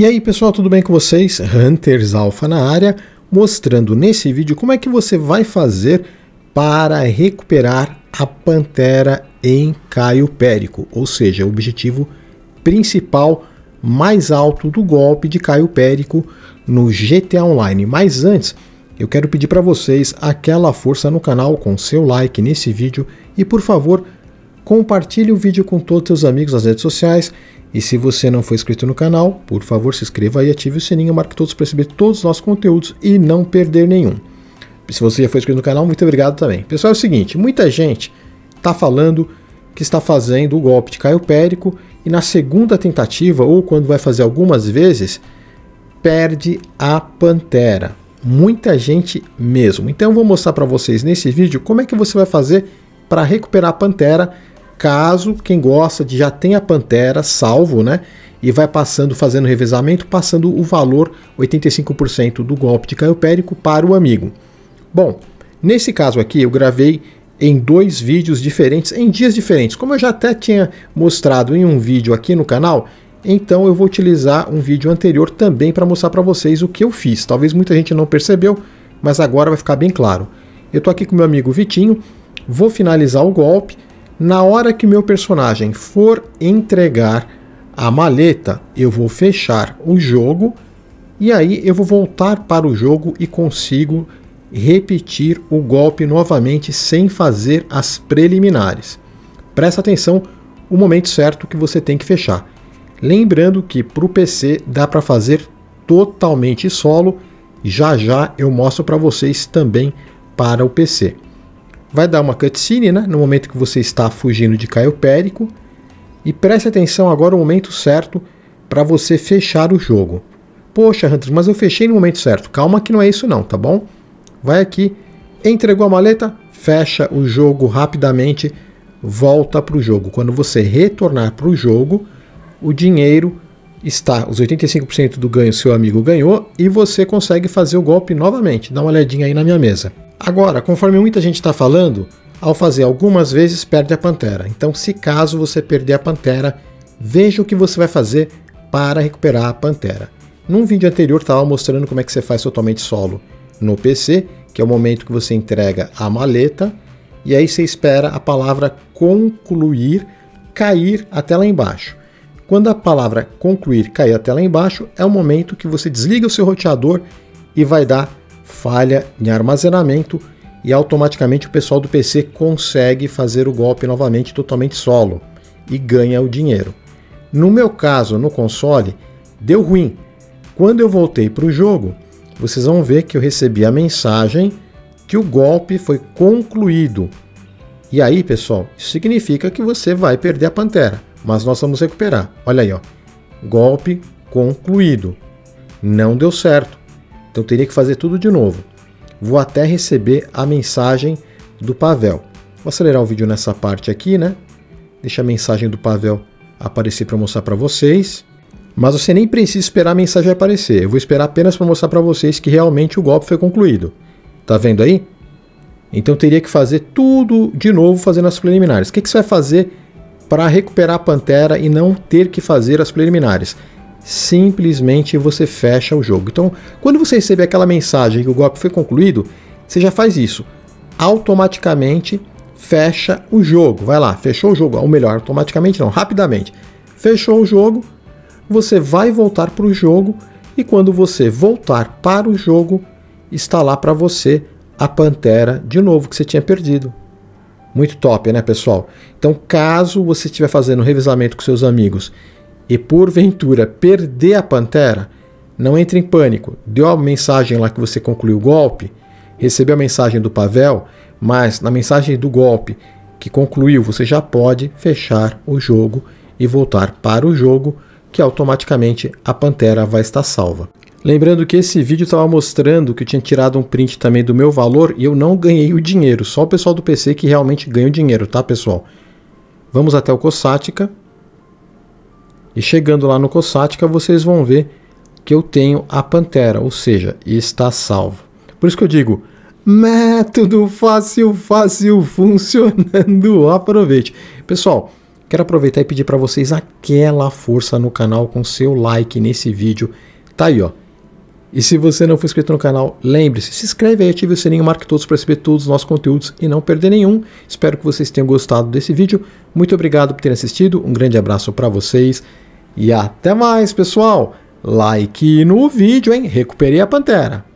E aí pessoal, tudo bem com vocês? Hunters Alpha na área, mostrando nesse vídeo como é que você vai fazer para recuperar a Pantera em Caio Périco, ou seja, o objetivo principal mais alto do golpe de Caio Périco no GTA Online. Mas antes, eu quero pedir para vocês aquela força no canal com seu like nesse vídeo e por favor, compartilhe o vídeo com todos os seus amigos nas redes sociais e se você não for inscrito no canal, por favor se inscreva e ative o sininho, marque todos para receber todos os nossos conteúdos e não perder nenhum. Se você já foi inscrito no canal, muito obrigado também. Pessoal, é o seguinte, muita gente está falando que está fazendo o golpe de Caio Périco e na segunda tentativa, ou quando vai fazer algumas vezes, perde a Pantera. Muita gente mesmo. Então eu vou mostrar para vocês nesse vídeo como é que você vai fazer para recuperar a Pantera caso quem gosta de já tem a Pantera salvo, né? E vai passando, fazendo revezamento, passando o valor 85% do golpe de Périco para o amigo. Bom, nesse caso aqui eu gravei em dois vídeos diferentes, em dias diferentes. Como eu já até tinha mostrado em um vídeo aqui no canal, então eu vou utilizar um vídeo anterior também para mostrar para vocês o que eu fiz. Talvez muita gente não percebeu, mas agora vai ficar bem claro. Eu estou aqui com meu amigo Vitinho, vou finalizar o golpe, na hora que meu personagem for entregar a maleta, eu vou fechar o jogo e aí eu vou voltar para o jogo e consigo repetir o golpe novamente sem fazer as preliminares. Presta atenção o momento certo que você tem que fechar. Lembrando que para o PC dá para fazer totalmente solo, já já eu mostro para vocês também para o PC vai dar uma cutscene, né, no momento que você está fugindo de Caio Périco. E preste atenção agora o momento certo para você fechar o jogo. Poxa, Hunters, mas eu fechei no momento certo. Calma que não é isso não, tá bom? Vai aqui, entregou a maleta, fecha o jogo rapidamente, volta para o jogo. Quando você retornar para o jogo, o dinheiro está, os 85% do ganho seu amigo ganhou e você consegue fazer o golpe novamente. Dá uma olhadinha aí na minha mesa. Agora, conforme muita gente está falando, ao fazer algumas vezes perde a pantera. Então, se caso você perder a pantera, veja o que você vai fazer para recuperar a pantera. Num vídeo anterior estava mostrando como é que você faz totalmente solo no PC, que é o momento que você entrega a maleta, e aí você espera a palavra concluir cair até lá embaixo. Quando a palavra concluir cair até lá embaixo, é o momento que você desliga o seu roteador e vai dar falha em armazenamento e automaticamente o pessoal do PC consegue fazer o golpe novamente totalmente solo e ganha o dinheiro. No meu caso, no console, deu ruim. Quando eu voltei para o jogo, vocês vão ver que eu recebi a mensagem que o golpe foi concluído. E aí, pessoal, isso significa que você vai perder a pantera, mas nós vamos recuperar. Olha aí, ó. Golpe concluído. Não deu certo. Então teria que fazer tudo de novo. Vou até receber a mensagem do Pavel. Vou acelerar o vídeo nessa parte aqui, né? Deixa a mensagem do Pavel aparecer para mostrar para vocês. Mas você nem precisa esperar a mensagem aparecer. Eu vou esperar apenas para mostrar para vocês que realmente o golpe foi concluído. Tá vendo aí? Então teria que fazer tudo de novo fazendo as preliminares. O que, que você vai fazer para recuperar a Pantera e não ter que fazer as preliminares? Simplesmente você fecha o jogo. Então, quando você receber aquela mensagem que o golpe foi concluído, você já faz isso. Automaticamente fecha o jogo. Vai lá, fechou o jogo. Ou melhor, automaticamente não, rapidamente. Fechou o jogo, você vai voltar para o jogo e quando você voltar para o jogo, está lá para você a Pantera de novo que você tinha perdido. Muito top, né, pessoal? Então, caso você estiver fazendo um com seus amigos e porventura perder a pantera, não entre em pânico. Deu a mensagem lá que você concluiu o golpe, recebeu a mensagem do Pavel, mas na mensagem do golpe que concluiu, você já pode fechar o jogo e voltar para o jogo, que automaticamente a pantera vai estar salva. Lembrando que esse vídeo estava mostrando que eu tinha tirado um print também do meu valor e eu não ganhei o dinheiro, só o pessoal do PC que realmente ganha o dinheiro, tá pessoal? Vamos até o Cossática. E chegando lá no Cossática, vocês vão ver que eu tenho a Pantera, ou seja, está salvo. Por isso que eu digo, método fácil, fácil, funcionando, aproveite. Pessoal, quero aproveitar e pedir para vocês aquela força no canal com seu like nesse vídeo. Tá aí, ó. E se você não for inscrito no canal, lembre-se, se inscreve aí, ative o sininho, marque todos para receber todos os nossos conteúdos e não perder nenhum. Espero que vocês tenham gostado desse vídeo. Muito obrigado por terem assistido, um grande abraço para vocês e até mais, pessoal! Like no vídeo, hein? Recuperei a Pantera!